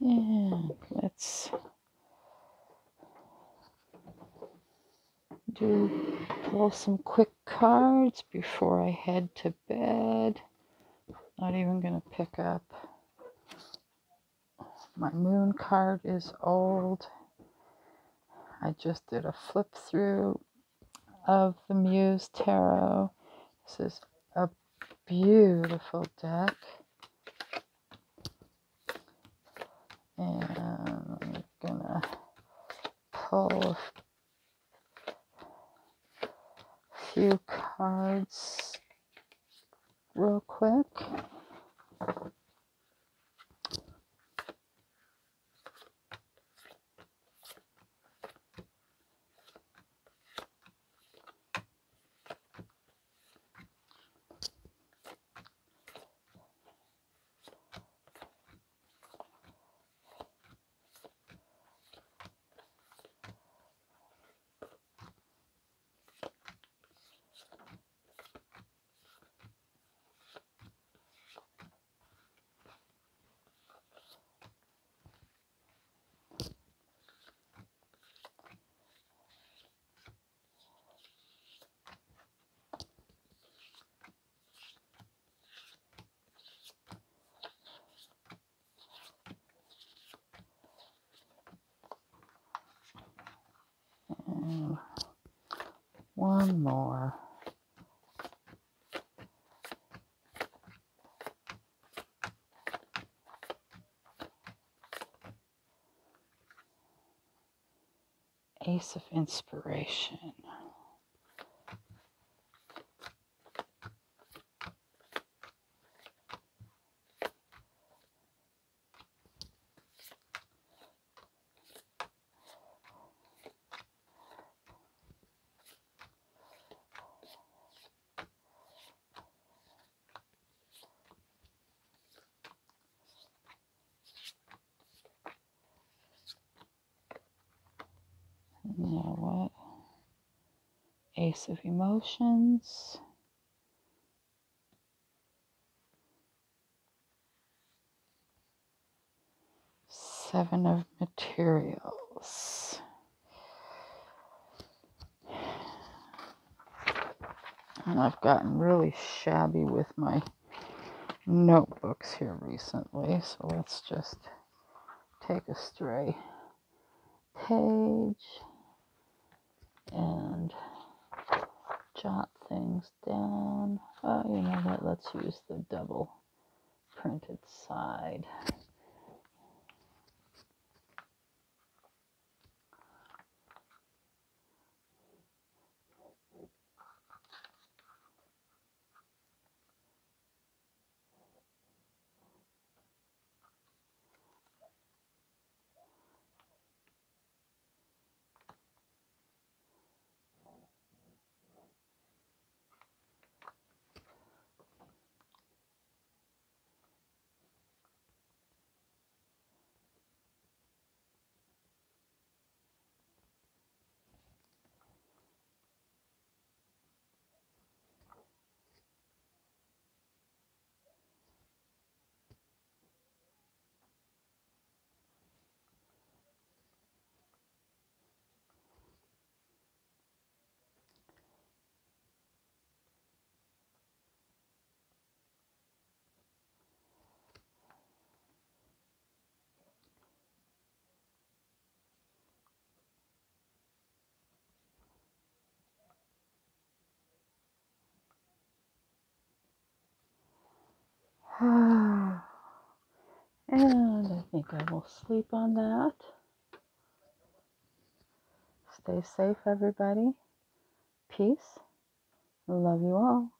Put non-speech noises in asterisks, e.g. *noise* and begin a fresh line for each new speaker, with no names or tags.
And let's do pull some quick cards before I head to bed. Not even going to pick up. My moon card is old. I just did a flip through of the Muse Tarot. This is a beautiful deck. And I'm gonna pull a few cards real quick. One more. Ace of Inspiration. Now what? Ace of Emotions. Seven of Materials. And I've gotten really shabby with my notebooks here recently, so let's just take a stray page and jot things down. Oh, you know what? Let's use the double printed side. *sighs* and I think I will sleep on that. Stay safe, everybody. Peace. Love you all.